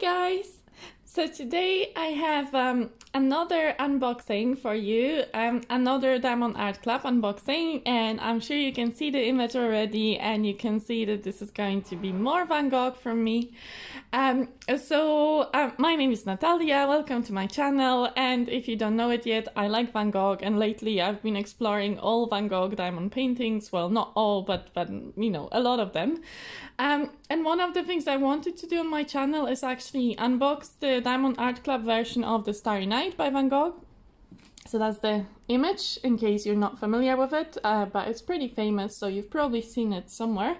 guys! So today I have um, another unboxing for you, um, another Diamond Art Club unboxing and I'm sure you can see the image already and you can see that this is going to be more Van Gogh from me. Um, so uh, my name is Natalia, welcome to my channel and if you don't know it yet, I like Van Gogh and lately I've been exploring all Van Gogh diamond paintings, well not all but, but you know, a lot of them. Um, and one of the things I wanted to do on my channel is actually unbox the Diamond Art Club version of The Starry Night by Van Gogh. So that's the image, in case you're not familiar with it, uh, but it's pretty famous, so you've probably seen it somewhere.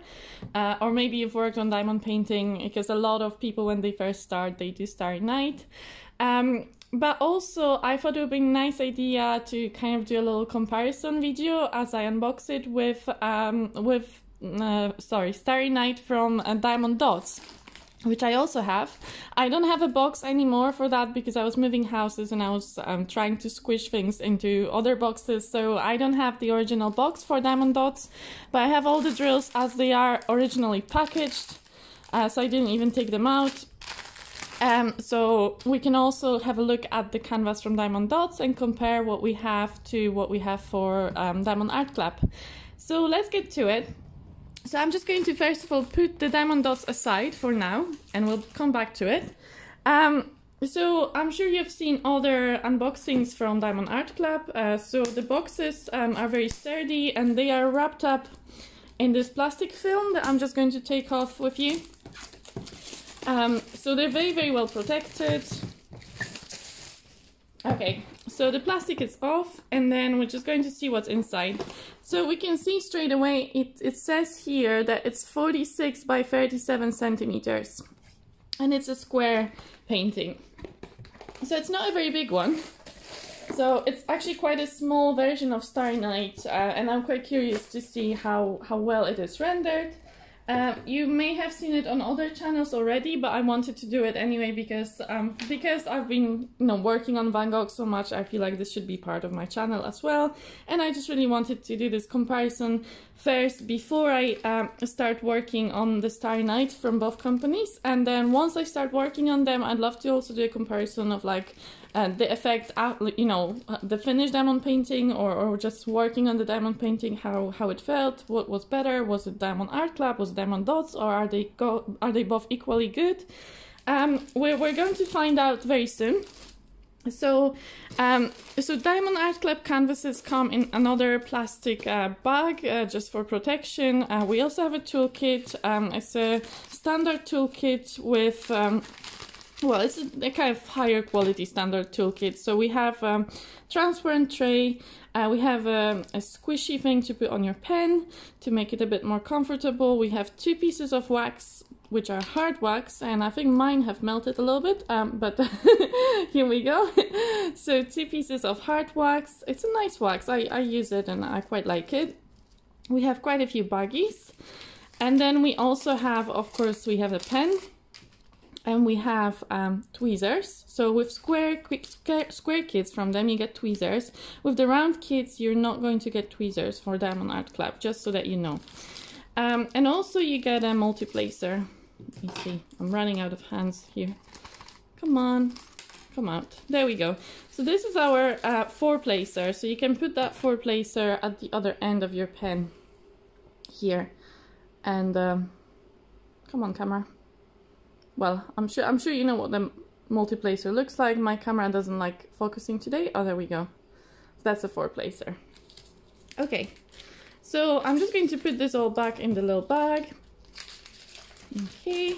Uh, or maybe you've worked on diamond painting, because a lot of people, when they first start, they do Starry Night. Um, but also, I thought it would be a nice idea to kind of do a little comparison video as I unbox it with, um, with uh, sorry, Starry Night from uh, Diamond Dotz which I also have. I don't have a box anymore for that because I was moving houses and I was um, trying to squish things into other boxes. So I don't have the original box for Diamond Dotz, but I have all the drills as they are originally packaged. Uh, so I didn't even take them out. Um, so we can also have a look at the canvas from Diamond Dotz and compare what we have to what we have for um, Diamond Art Club. So let's get to it. So I'm just going to first of all put the Diamond Dotz aside for now and we'll come back to it. Um, so I'm sure you've seen other unboxings from Diamond Art Club. Uh, so the boxes um, are very sturdy and they are wrapped up in this plastic film that I'm just going to take off with you. Um, so they're very, very well protected. Okay, so the plastic is off and then we're just going to see what's inside. So we can see straight away, it, it says here that it's 46 by 37 centimeters and it's a square painting. So it's not a very big one. So it's actually quite a small version of Starry Night uh, and I'm quite curious to see how, how well it is rendered. Uh, you may have seen it on other channels already, but I wanted to do it anyway because um, because I've been you know working on Van Gogh so much. I feel like this should be part of my channel as well, and I just really wanted to do this comparison first before I um, start working on the Starry Night from both companies, and then once I start working on them, I'd love to also do a comparison of like uh, the effect, you know, uh, the finished diamond painting or, or just working on the diamond painting, how, how it felt, what was better, was it Diamond Art Club, was Diamond Dotz, or are they go are they both equally good? Um, we're, we're going to find out very soon. So, um, so Diamond Art Club canvases come in another plastic uh, bag uh, just for protection. Uh, we also have a toolkit. Um, it's a standard toolkit with um, well, it's a, a, kind of higher quality standard toolkit. So we have um, transparent tray, uh, we have um, a squishy thing to put on your pen to make it a bit more comfortable. We have two pieces of wax, which are hard wax, and I think mine have melted a little bit, um, but here we go. so two pieces of hard wax. It's a nice wax. I, I use it and I quite like it. We have quite a few baggies. And then we also have, of course, we have a pen and we have um, tweezers. So with square, square, square kits from them, you get tweezers. With the round kits, you're not going to get tweezers for Diamond Art Club, just so that you know. Um, and also you get a multi-placer. You see, I'm running out of hands here. Come on, come out. There we go. So this is our uh, four-placer. So you can put that four-placer at the other end of your pen here. And um, come on, camera well, I'm sure I'm sure you know what the multi-placer looks like. My camera doesn't like focusing today. Oh, there we go. That's a four-placer. Okay, so I'm just going to put this all back in the little bag. Okay.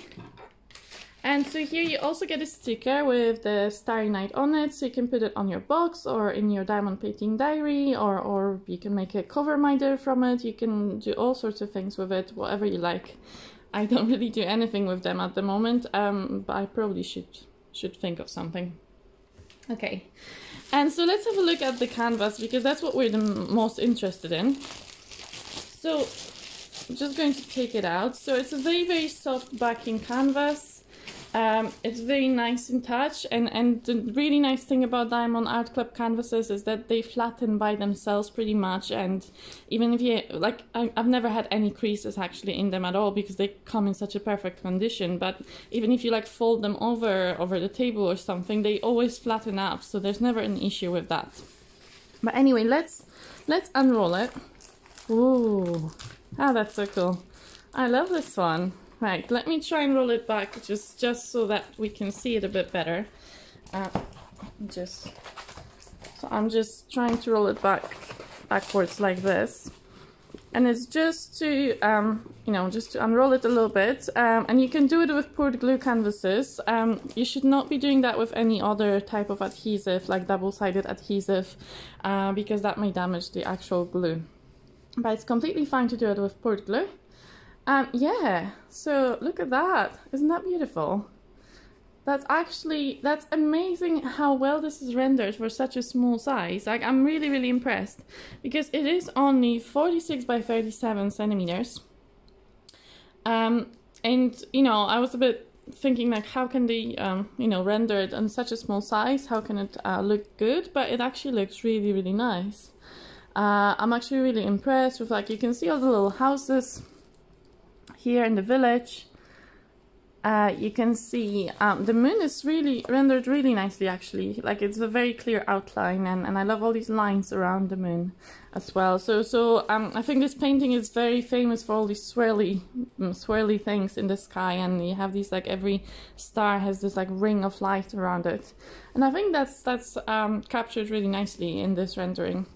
And so here you also get a sticker with the Starry Night on it, so you can put it on your box or in your diamond painting diary, or, or you can make a cover minder from it. You can do all sorts of things with it, whatever you like. I don't really do anything with them at the moment, um, but I probably should should think of something. Okay, and so let's have a look at the canvas because that's what we're the most interested in. So I'm just going to take it out. So it's a very, very soft backing canvas. Um, it's very nice in touch, and, and the really nice thing about Diamond Art Club canvases is that they flatten by themselves pretty much. And even if you like, I, I've never had any creases actually in them at all because they come in such a perfect condition. But even if you like fold them over over the table or something, they always flatten up, so there's never an issue with that. But anyway, let's let's unroll it. Ooh, ah, that's so cool. I love this one. Right, let me try and roll it back just, just so that we can see it a bit better. Uh, just, so I'm just trying to roll it back backwards like this. And it's just to, um, you know, just to unroll it a little bit. Um, and you can do it with poured glue canvases. Um, you should not be doing that with any other type of adhesive, like double-sided adhesive, uh, because that may damage the actual glue. But it's completely fine to do it with poured glue. Um, yeah, so look at that. Isn't that beautiful? That's actually, that's amazing how well this is rendered for such a small size. Like, I'm really, really impressed because it is only 46 by 37 centimeters. Um, and, you know, I was a bit thinking like, how can they, um, you know, render it on such a small size? How can it uh, look good? But it actually looks really, really nice. Uh, I'm actually really impressed with like, you can see all the little houses here in the village. Uh, you can see um, the moon is really rendered really nicely actually. Like it's a very clear outline and, and I love all these lines around the moon as well. So so um, I think this painting is very famous for all these swirly mm, swirly things in the sky and you have these like every star has this like ring of light around it. And I think that's that's um, captured really nicely in this rendering.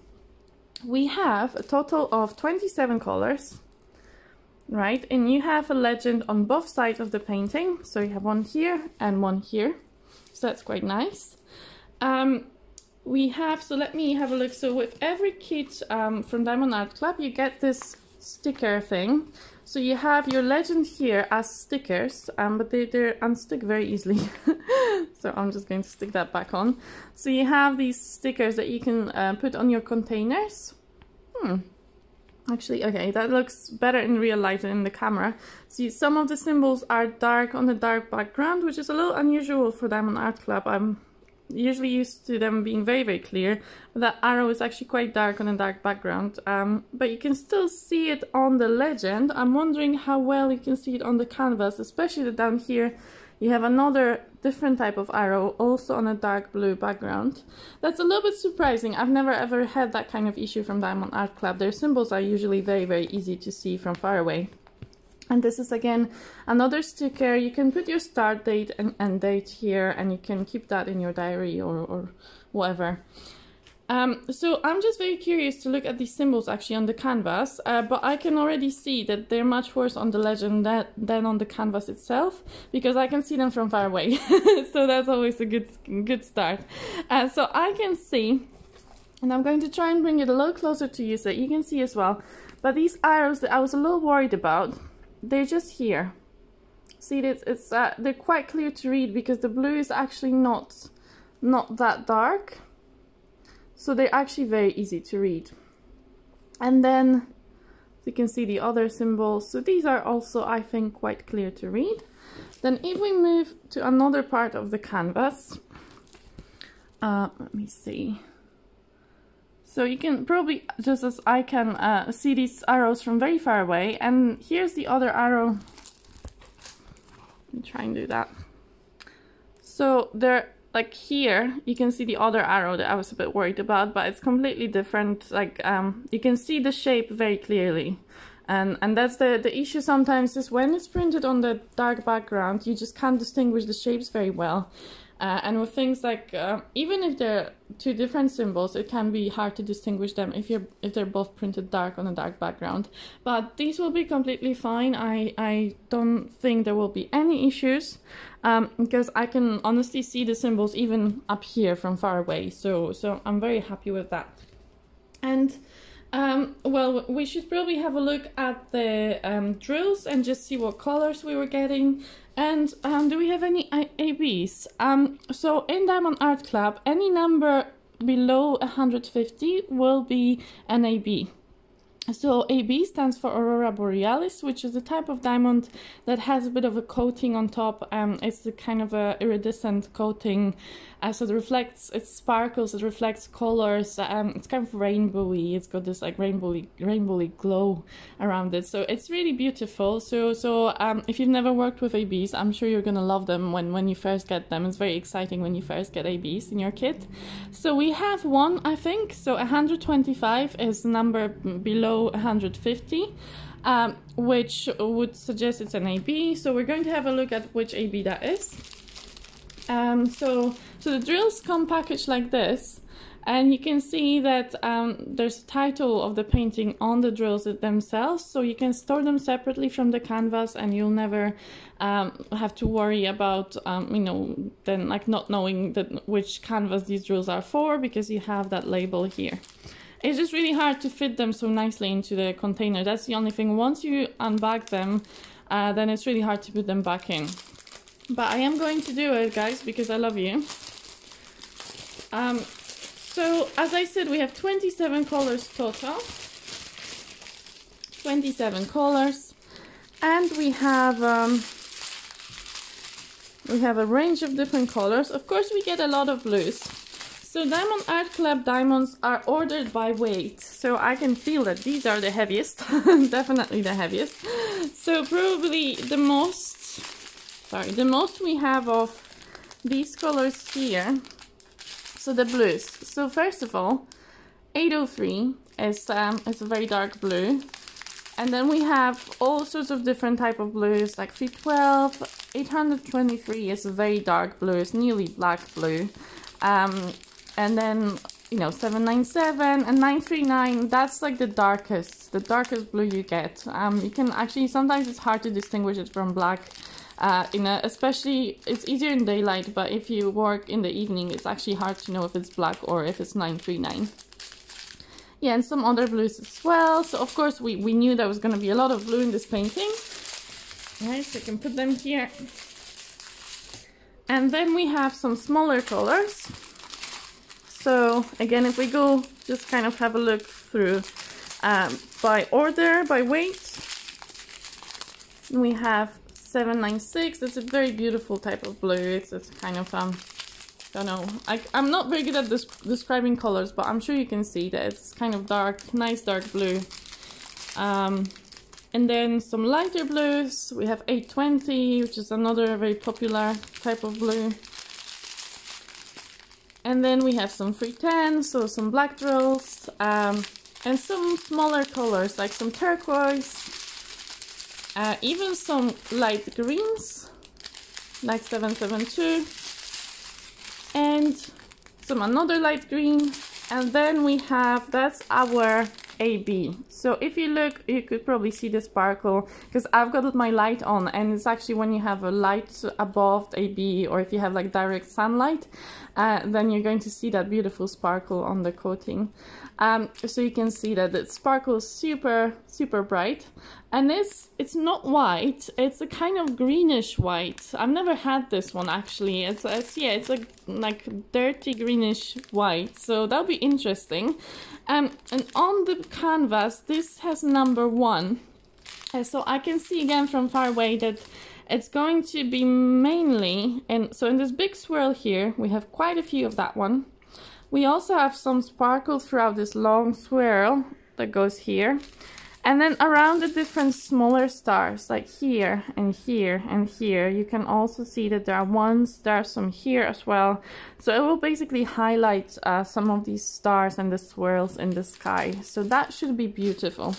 We have a total of 27 colors right? And you have a legend on both sides of the painting. So you have one here and one here. So that's quite nice. Um, we have, so let me have a look. So with every kit um, from Diamond Art Club, you get this sticker thing. So you have your legend here as stickers, um, but they, they're unstick very easily. so I'm just going to stick that back on. So you have these stickers that you can uh, put on your containers. Hmm, Actually, okay, that looks better in real life than in the camera. See, some of the symbols are dark on the dark background, which is a little unusual for Diamond Art Club. I'm usually used to them being very, very clear. That arrow is actually quite dark on a dark background. Um, but you can still see it on the legend. I'm wondering how well you can see it on the canvas, especially down here you have another different type of arrow, also on a dark blue background. That's a little bit surprising. I've never ever had that kind of issue from Diamond Art Club. Their symbols are usually very, very easy to see from far away. And this is again another sticker. You can put your start date and end date here and you can keep that in your diary or, or whatever. Um, so I'm just very curious to look at these symbols actually on the canvas, uh, but I can already see that they're much worse on the legend that, than on the canvas itself, because I can see them from far away. so that's always a good, good start. Uh, so I can see, and I'm going to try and bring it a little closer to you so you can see as well, but these arrows that I was a little worried about, they're just here. See, it's, it's uh, they're quite clear to read because the blue is actually not, not that dark so they're actually very easy to read. And then you can see the other symbols. So these are also, I think, quite clear to read. Then if we move to another part of the canvas, uh, let me see. So you can probably, just as I can, uh, see these arrows from very far away. And here's the other arrow. Let me try and do that. So they're like here you can see the other arrow that I was a bit worried about but it's completely different. Like um, you can see the shape very clearly. And and that's the the issue sometimes is when it's printed on the dark background you just can't distinguish the shapes very well uh, and with things like uh, even if they're two different symbols it can be hard to distinguish them if you're if they're both printed dark on a dark background. But these will be completely fine. I i don't think there will be any issues um, because i can honestly see the symbols even up here from far away. So so i'm very happy with that. And um, well, we should probably have a look at the um, drills and just see what colors we were getting. And um, do we have any ABs? Um, so in Diamond Art Club, any number below 150 will be an AB. So AB stands for Aurora Borealis, which is a type of diamond that has a bit of a coating on top. Um, it's a kind of a iridescent coating, uh, so it reflects, it sparkles, it reflects colors. Um, it's kind of rainbowy. It's got this like rainbowy, rainbowy glow around it. So it's really beautiful. So so um, if you've never worked with ABs, I'm sure you're gonna love them when when you first get them. It's very exciting when you first get ABs in your kit. So we have one, I think. So 125 is the number below 150, um, which would suggest it's an AB. So we're going to have a look at which AB that is. Um, so, so the drills come packaged like this. And you can see that um, there's a title of the painting on the drills themselves, so you can store them separately from the canvas, and you'll never um, have to worry about, um, you know, then like not knowing that which canvas these drills are for because you have that label here. It's just really hard to fit them so nicely into the container. That's the only thing. Once you unbag them, uh, then it's really hard to put them back in. But I am going to do it, guys, because I love you. Um, so, as I said, we have 27 colors total. 27 colors. And we have... Um, we have a range of different colors. Of course, we get a lot of blues. So Diamond Art Club diamonds are ordered by weight. So I can feel that these are the heaviest. Definitely the heaviest. So probably the most, sorry, the most we have of these colors here. So the blues. So first of all, 803 is, um, is a very dark blue. And then we have all sorts of different type of blues, like 312, 823 is a very dark blue, it's nearly black blue. Um, and then you know 797 and 939 that's like the darkest the darkest blue you get. Um you can actually sometimes it's hard to distinguish it from black uh, in a, especially it's easier in daylight but if you work in the evening it's actually hard to know if it's black or if it's 939 yeah and some other blues as well. So of course we we knew there was going to be a lot of blue in this painting. Right so I can put them here. And then we have some smaller colors so again, if we go just kind of have a look through um, by order, by weight, we have 796. It's a very beautiful type of blue. It's, it's kind of, um, I don't know, I, I'm not very good at describing colors, but I'm sure you can see that it's kind of dark, nice dark blue. Um, and then some lighter blues. We have 820, which is another very popular type of blue. And then we have some 310, so some black drills, um, and some smaller colors like some turquoise, uh, even some light greens like 772, and some another light green. And then we have, that's our AB. So if you look, you could probably see the sparkle because I've got my light on and it's actually when you have a light above AB or if you have like direct sunlight, uh, then you're going to see that beautiful sparkle on the coating. Um, so you can see that it sparkles super, super bright. And it's, it's not white, it's a kind of greenish white. I've never had this one actually. It's, it's yeah, it's a like dirty greenish white. So that'll be interesting. Um, and on the canvas, this has number one. Uh, so I can see again from far away that it's going to be mainly, and so in this big swirl here, we have quite a few of that one. We also have some sparkle throughout this long swirl that goes here. And then around the different smaller stars, like here and here and here, you can also see that there are ones, there are some here as well. So it will basically highlight uh, some of these stars and the swirls in the sky. So that should be beautiful.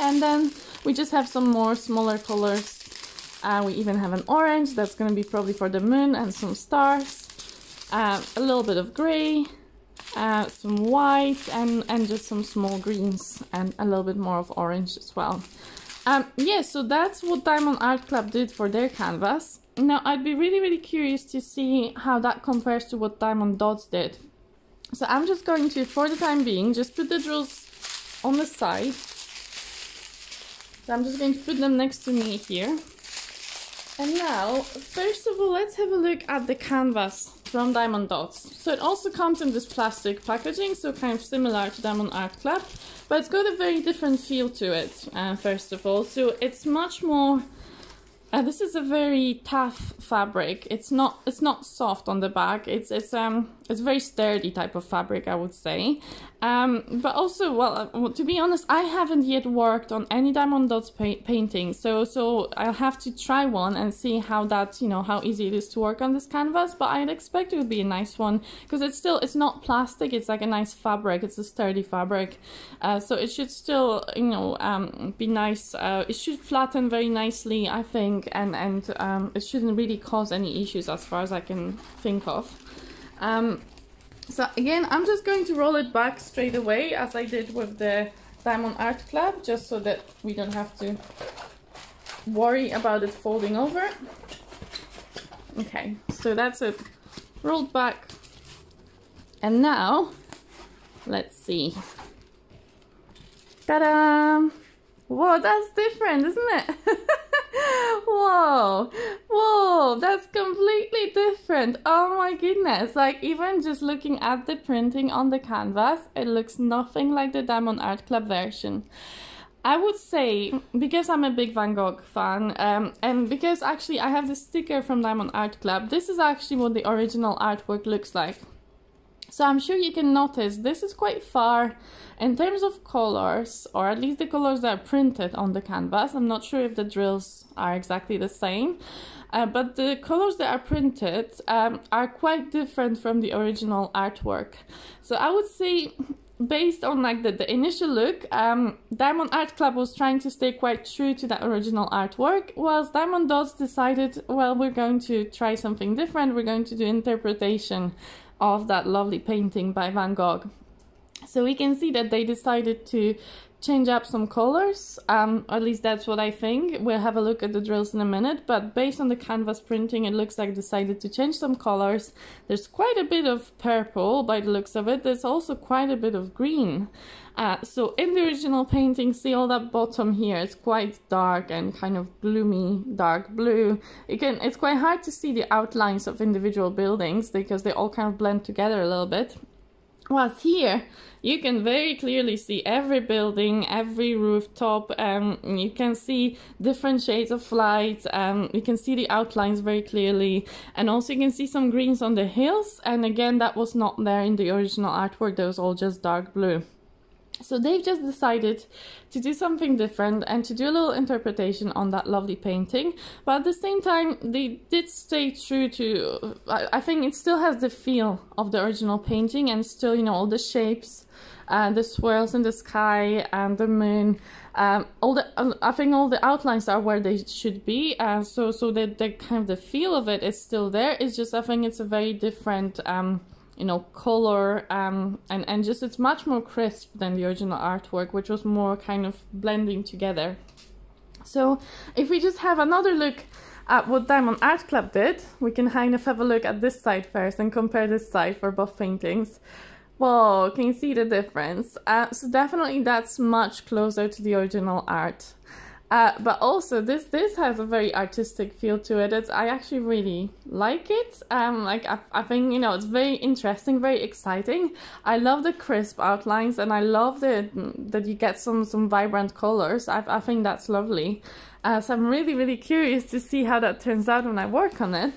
And then we just have some more smaller colors. Uh, we even have an orange, that's going to be probably for the moon and some stars uh, a little bit of gray, uh, some white, and, and just some small greens, and a little bit more of orange as well. Um, yeah, so that's what Diamond Art Club did for their canvas. Now, I'd be really, really curious to see how that compares to what Diamond Dotz did. So I'm just going to, for the time being, just put the drills on the side. So I'm just going to put them next to me here. And now, first of all, let's have a look at the canvas from Diamond Dotz. So it also comes in this plastic packaging, so kind of similar to Diamond Art Club, but it's got a very different feel to it, uh, first of all. So it's much more uh, this is a very tough fabric. It's not it's not soft on the back. It's it's um it's very sturdy type of fabric, I would say. Um, but also, well, uh, to be honest, I haven't yet worked on any Diamond Dotz pa painting, so so I'll have to try one and see how that you know how easy it is to work on this canvas. But I'd expect it would be a nice one because it's still it's not plastic. It's like a nice fabric. It's a sturdy fabric, uh, so it should still you know um, be nice. Uh, it should flatten very nicely, I and and um, it shouldn't really cause any issues as far as I can think of. Um, so again, I'm just going to roll it back straight away as I did with the Diamond Art Club, just so that we don't have to worry about it folding over. Okay, so that's it rolled back. And now, let's see. Ta-da! Whoa, that's different, isn't it? Whoa, whoa, that's completely different. Oh my goodness. Like, even just looking at the printing on the canvas, it looks nothing like the Diamond Art Club version. I would say, because I'm a big Van Gogh fan, um, and because actually I have the sticker from Diamond Art Club, this is actually what the original artwork looks like. So I'm sure you can notice this is quite far in terms of colors, or at least the colors that are printed on the canvas. I'm not sure if the drills are exactly the same, uh, but the colors that are printed um, are quite different from the original artwork. So I would say based on like the, the initial look, um, Diamond Art Club was trying to stay quite true to that original artwork, whilst Diamond Dotz decided, well, we're going to try something different, we're going to do interpretation of that lovely painting by Van Gogh. So we can see that they decided to change up some colors, um, at least that's what I think. We'll have a look at the drills in a minute, but based on the canvas printing, it looks like decided to change some colors. There's quite a bit of purple by the looks of it. There's also quite a bit of green. Uh, so in the original painting, see all that bottom here, it's quite dark and kind of gloomy dark blue. Can, it's quite hard to see the outlines of individual buildings because they all kind of blend together a little bit. Whilst here, you can very clearly see every building, every rooftop, um, you can see different shades of light, um, you can see the outlines very clearly, and also you can see some greens on the hills, and again, that was not there in the original artwork, that was all just dark blue. So they've just decided to do something different and to do a little interpretation on that lovely painting. But at the same time, they did stay true to, I think it still has the feel of the original painting and still, you know, all the shapes, uh, the swirls in the sky and the moon. Um, all the, I think all the outlines are where they should be. Uh, so, so that the kind of the feel of it is still there. It's just, I think it's a very different, um, you know color um, and and just it's much more crisp than the original artwork which was more kind of blending together so if we just have another look at what Diamond Art Club did we can kind of have a look at this side first and compare this side for both paintings Whoa, can you see the difference? Uh, so definitely that's much closer to the original art. Uh, but also this this has a very artistic feel to it. It's, I actually really like it. Um, like I, I think you know it's very interesting, very exciting. I love the crisp outlines and I love the that you get some some vibrant colors. I I think that's lovely. Uh, so I'm really really curious to see how that turns out when I work on it.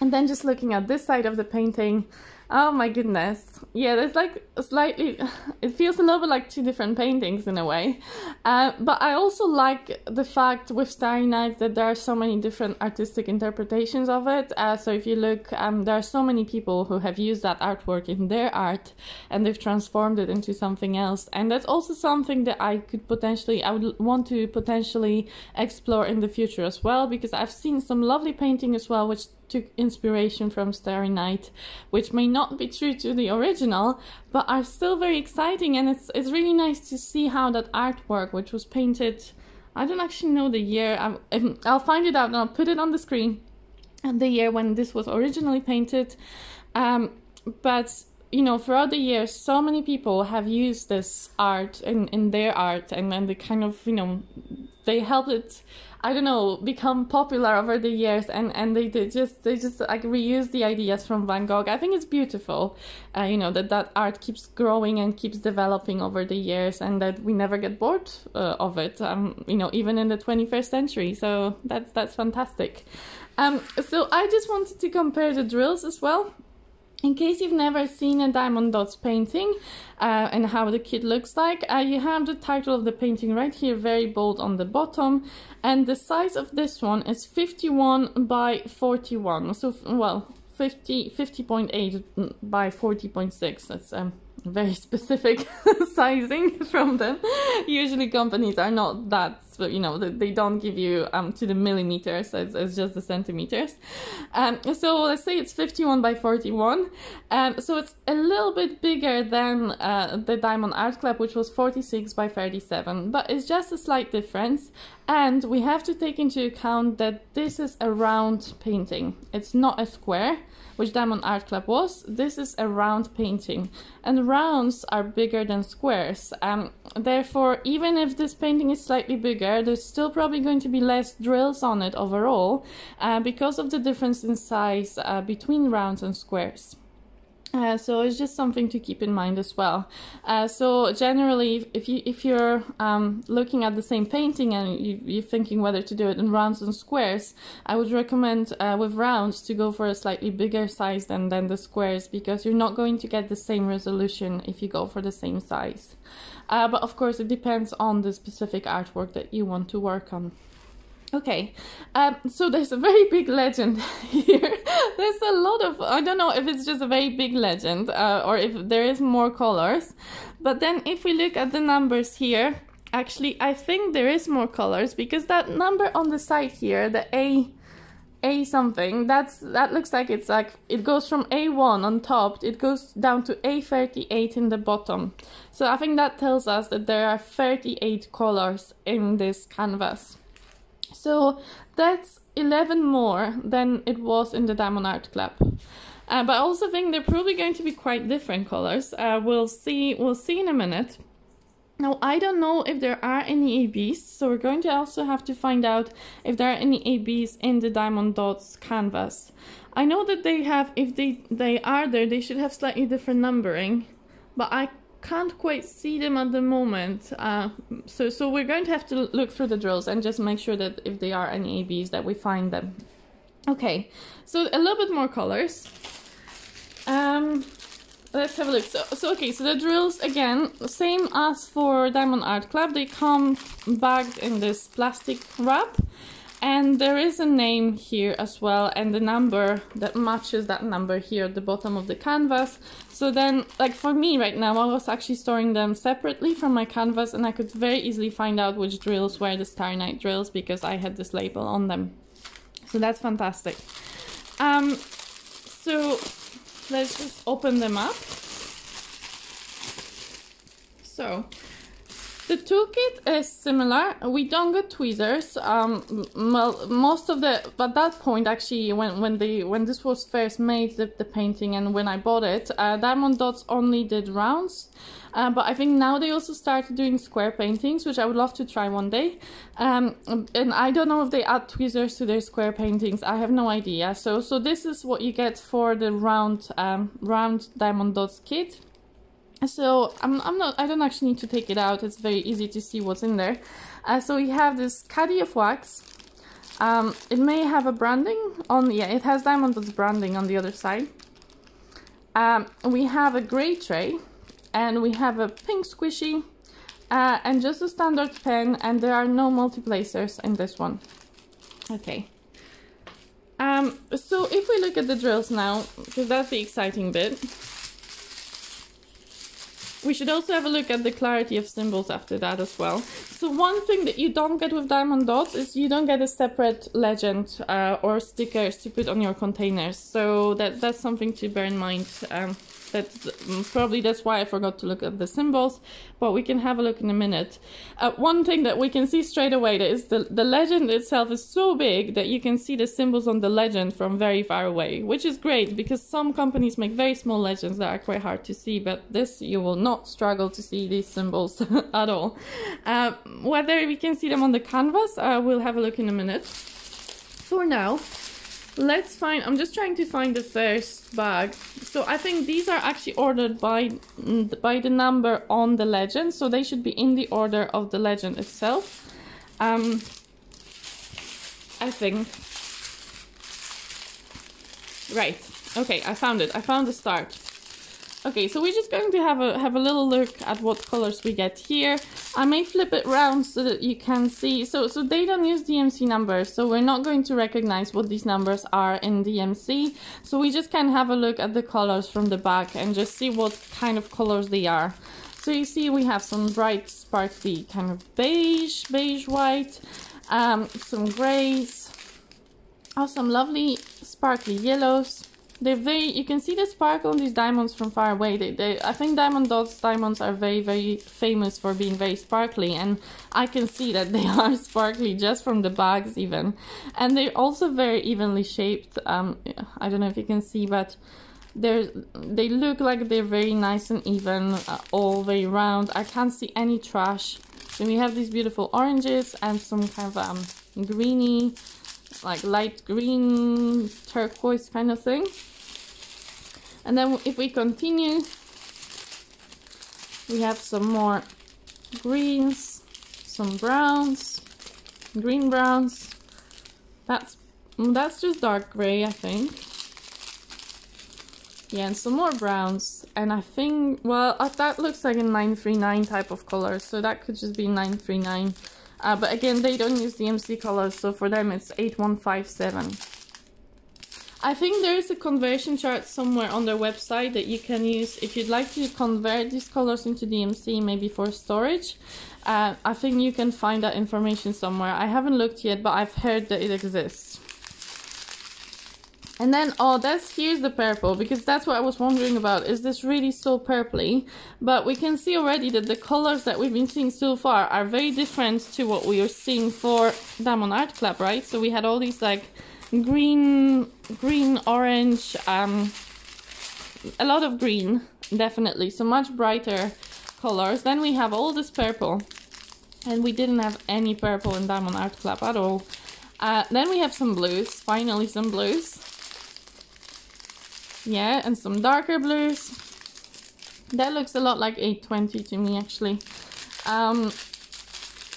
And then just looking at this side of the painting, Oh my goodness. Yeah, there's like slightly, it feels a little bit like two different paintings in a way. Uh, but I also like the fact with Starry Night that there are so many different artistic interpretations of it. Uh, so if you look, um, there are so many people who have used that artwork in their art and they've transformed it into something else. And that's also something that I could potentially, I would want to potentially explore in the future as well, because I've seen some lovely painting as well, which took inspiration from Starry Night, which may not be true to the original, but are still very exciting. And it's it's really nice to see how that artwork, which was painted, I don't actually know the year. i I'll find it out and I'll put it on the screen. The year when this was originally painted, um, but you know, throughout the years, so many people have used this art in, in their art, and then they kind of, you know, they helped it I don't know, become popular over the years, and and they, they just they just like reuse the ideas from Van Gogh. I think it's beautiful, uh, you know, that that art keeps growing and keeps developing over the years, and that we never get bored uh, of it. Um, you know, even in the 21st century. So that's that's fantastic. Um, so I just wanted to compare the drills as well in case you've never seen a Diamond Dotz painting uh, and how the kit looks like, uh, you have the title of the painting right here, very bold on the bottom. And the size of this one is 51 by 41. So, well, 50, 50.8 by 40.6. That's um, very specific sizing from them. Usually companies are not that, you know, they don't give you um, to the millimeters, it's, it's just the centimeters. Um, so let's say it's 51 by 41. Um, so it's a little bit bigger than uh, the Diamond Art Club, which was 46 by 37, but it's just a slight difference. And we have to take into account that this is a round painting. It's not a square which Diamond Art Club was, this is a round painting. And rounds are bigger than squares. Um, therefore, even if this painting is slightly bigger, there's still probably going to be less drills on it overall uh, because of the difference in size uh, between rounds and squares. Uh, so it's just something to keep in mind as well. Uh, so generally, if you if you're um, looking at the same painting and you, are thinking whether to do it in rounds and squares, I would recommend uh, with rounds to go for a slightly bigger size than than the squares because you're not going to get the same resolution if you go for the same size. Uh, but of course, it depends on the specific artwork that you want to work on. Okay, um, so there's a very big legend here. there's a lot of, I don't know if it's just a very big legend uh, or if there is more colors. But then if we look at the numbers here, actually I think there is more colors because that number on the side here, the A, A something, that's that looks like it's like, it goes from A1 on top, it goes down to A38 in the bottom. So I think that tells us that there are 38 colors in this canvas. So that's 11 more than it was in the Diamond Art Club. Uh, but I also think they're probably going to be quite different colors. Uh, we'll see. We'll see in a minute. Now I don't know if there are any ABs, so we're going to also have to find out if there are any ABs in the Diamond Dotz canvas. I know that they have. If they they are there, they should have slightly different numbering, but I can't quite see them at the moment. Uh, so, so we're going to have to look through the drills and just make sure that if there are any ABs that we find them. Okay, so a little bit more colors. Um, let's have a look. So, so okay, so the drills again, same as for Diamond Art Club. They come bagged in this plastic wrap. And there is a name here as well and the number that matches that number here at the bottom of the canvas. So then, like for me right now, I was actually storing them separately from my canvas and I could very easily find out which drills were the Starry Night drills because I had this label on them. So that's fantastic. Um, so let's just open them up. So the toolkit is similar. We don't get tweezers. Um, most of the at that point actually when when the when this was first made the, the painting and when I bought it, uh, Diamond Dotz only did rounds. Uh, but I think now they also started doing square paintings, which I would love to try one day. Um, and I don't know if they add tweezers to their square paintings. I have no idea. So so this is what you get for the round um, round Diamond Dotz kit. So I'm, I'm not, I don't actually need to take it out. It's very easy to see what's in there. Uh, so we have this caddy of wax. Um, it may have a branding on, yeah, it has Diamond Dotz branding on the other side. Um, we have a gray tray and we have a pink squishy uh, and just a standard pen and there are no multi-placers in this one. Okay. Um, so if we look at the drills now, because that's the exciting bit. We should also have a look at the clarity of symbols after that as well. So one thing that you don't get with Diamond Dotz is you don't get a separate legend uh, or stickers to put on your containers. So that, that's something to bear in mind. Um, That's mm, probably that's why I forgot to look at the symbols, but we can have a look in a minute. Uh, one thing that we can see straight away is the, the legend itself is so big that you can see the symbols on the legend from very far away, which is great because some companies make very small legends that are quite hard to see, but this you will not struggle to see these symbols at all. Uh, whether we can see them on the canvas, uh, we'll have a look in a minute. For now, let's find i'm just trying to find the first bag so i think these are actually ordered by by the number on the legend. So they should be in the order of the legend itself. Um i think. Right. Okay i found it. I found the start Okay, so we're just going to have a have a little look at what colors we get here. I may flip it around so that you can see. So so they don't use DMC numbers, so we're not going to recognize what these numbers are in DMC. So we just can have a look at the colors from the back and just see what kind of colors they are. So you see we have some bright sparkly kind of beige, beige white, um, some grays, oh some lovely sparkly yellows they're very, you can see the sparkle on these diamonds from far away. They, they, I think Diamond Dotz diamonds are very, very famous for being very sparkly. And I can see that they are sparkly just from the bags even. And they're also very evenly shaped. Um, I don't know if you can see, but they're, they look like they're very nice and even, uh, all very round. I can't see any trash. Then we have these beautiful oranges and some kind of um, greeny, like light green turquoise kind of thing. And then if we continue, we have some more greens, some browns, green browns. That's that's just dark gray, I think. Yeah, and some more browns. And I think, well, uh, that looks like a 939 type of color, so that could just be 939. Uh, but again, they don't use DMC colors, so for them it's 8157. I think there is a conversion chart somewhere on their website that you can use if you'd like to convert these colors into DMC, maybe for storage. Uh, I think you can find that information somewhere. I haven't looked yet, but I've heard that it exists. And then, oh, that's here's the purple, because that's what I was wondering about. Is this really so purpley? But we can see already that the colors that we've been seeing so far are very different to what we are seeing for Diamond Art Club, right? So we had all these like green, green, orange, um, a lot of green, definitely. So much brighter colors. Then we have all this purple. And we didn't have any purple in Diamond Art Club at all. Uh, then we have some blues, finally some blues. Yeah, and some darker blues. That looks a lot like 820 to me, actually. Um,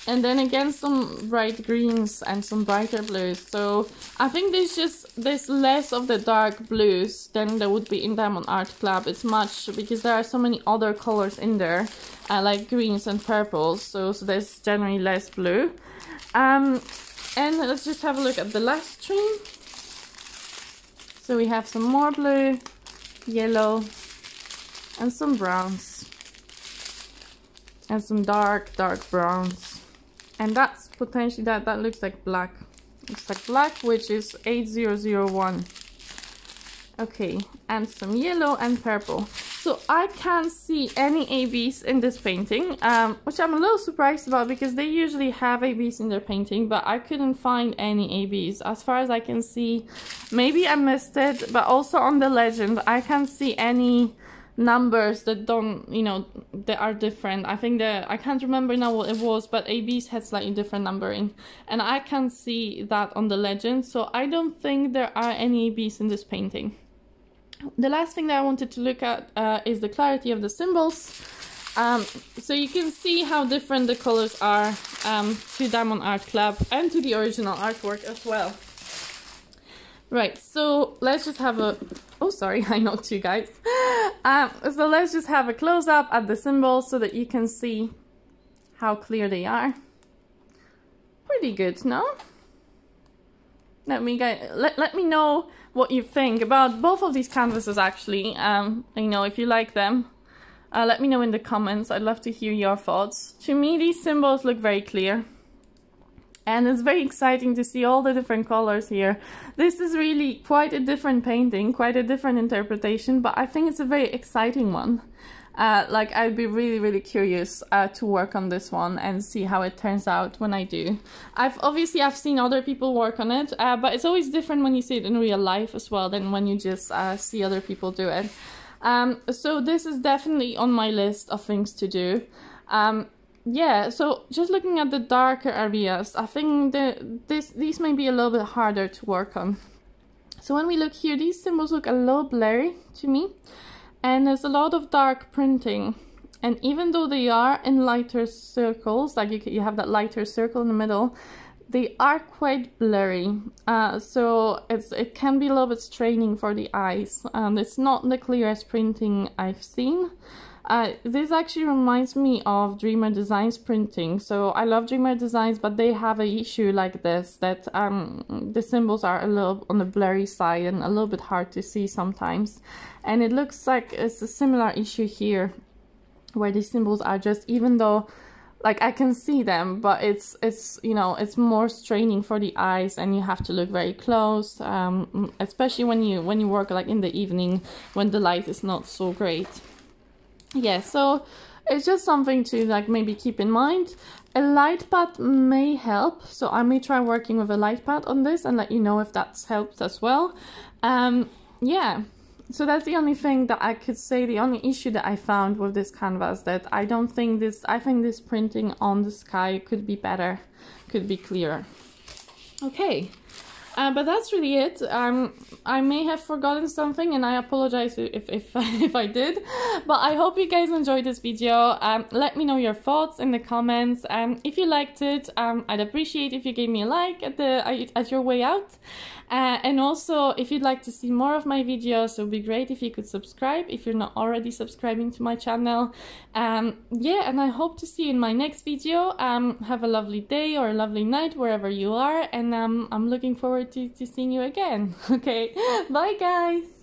and then again some bright greens and some brighter blues. So I think there's just there's less of the dark blues than there would be in Diamond Art Club. It's much because there are so many other colors in there uh, like greens and purples. So, so there's generally less blue. Um, and let's just have a look at the last stream so we have some more blue yellow and some browns. And some dark dark browns. And that's potentially that that looks like black. Looks like black which is 8001 okay and some yellow and purple so I can't see any ABs in this painting, um, which I'm a little surprised about because they usually have ABs in their painting, but I couldn't find any ABs. As far as I can see, maybe I missed it, but also on the legend, I can't see any numbers that don't you know that are different. I think that i can't remember now what it was but abs had slightly different numbering. And i can see that on the legend so i don't think there are any abs in this painting the last thing that i wanted to look at uh, is the clarity of the symbols um, so you can see how different the colors are um, to Diamond Art Club and to the original artwork as well. Right, so let's just have a... Oh, sorry, I knocked you guys. Um, so let's just have a close-up at the symbols so that you can see how clear they are. Pretty good, no? Let me get, let, let me know what you think about both of these canvases actually. Um, you know, if you like them. Uh, let me know in the comments. I'd love to hear your thoughts. To me, these symbols look very clear. and it's very exciting to see all the different colors here. This is really quite a different painting, quite a different interpretation, but I think it's a very exciting one. Uh, like I'd be really really curious uh, to work on this one and see how it turns out when I do. I've obviously I've seen other people work on it, uh, but it's always different when you see it in real life as well than when you just uh, see other people do it. Um, so this is definitely on my list of things to do. Um, yeah, so just looking at the darker areas, I think the, this these may be a little bit harder to work on. So when we look here, these symbols look a little blurry to me and there's a lot of dark printing. And even though they are in lighter circles, like you, you have that lighter circle in the middle, they are quite blurry. Uh, so it's it can be a little bit straining for the eyes. And it's not the clearest printing I've seen. Uh, this actually reminds me of Dreamer Designs printing. So I love Dreamer Designs, but they have an issue like this, that um, the symbols are a little on the blurry side and a little bit hard to see sometimes. And it looks like it's a similar issue here, where the symbols are just, even though like I can see them, but it's it's you know it's more straining for the eyes, and you have to look very close, um, especially when you when you work like in the evening when the light is not so great yeah so it's just something to like maybe keep in mind. A light pad may help so i may try working with a light pad on this and let you know if that's helped as well. Um yeah so that's the only thing that i could say. The only issue that i found with this canvas that i don't think this i think this printing on the sky could be better could be clearer. Okay uh, but that's really it. Um, I may have forgotten something and I apologize if, if, if I did. But I hope you guys enjoyed this video. Um, let me know your thoughts in the comments. Um, if you liked it, um, I'd appreciate if you gave me a like at, the, at your way out. Uh, and also, if you'd like to see more of my videos, it would be great if you could subscribe if you're not already subscribing to my channel. Um, yeah, and I hope to see you in my next video. Um, have a lovely day or a lovely night wherever you are, and um, I'm looking forward to, to seeing you again. okay, bye guys!